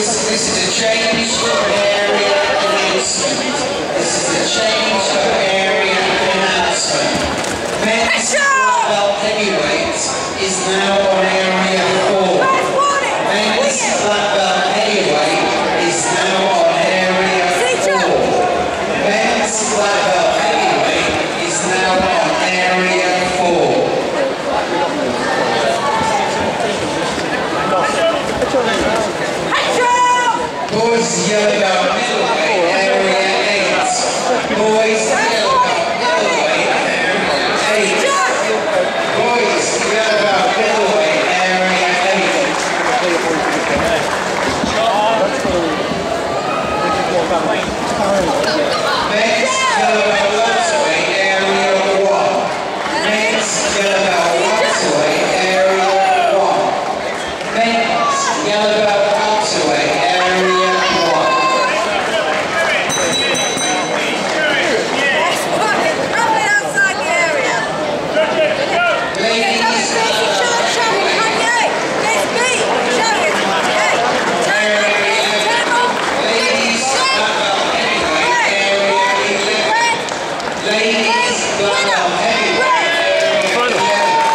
This, this is a change of area announcement. This is a change of area announcement. Men's black belt heavyweight is now on area four. Men's black belt heavyweight is now on area four. Men's Boys yellow, middleweight, area eight. Boys yellow, middleweight, area eight. Boys yellow, middleweight, area eight. Next yellow. Não, não.